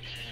Okay.